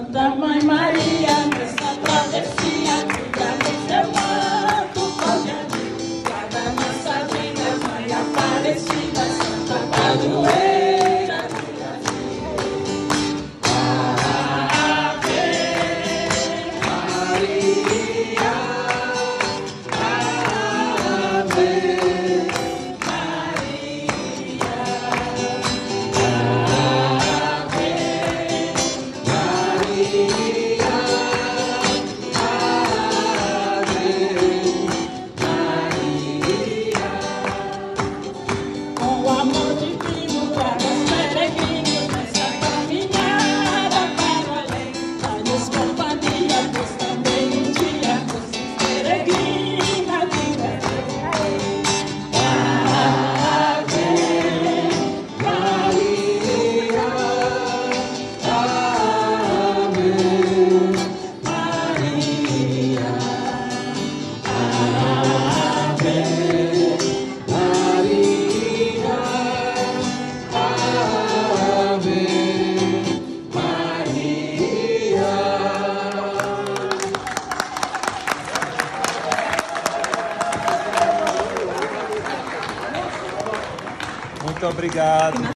Santa Mãe Maria, nessa travessia, cuida do seu manto, pode. Cada nossa vida, Mãe Aparecida, Santa Padroeira do Brasil. you. Muito obrigado.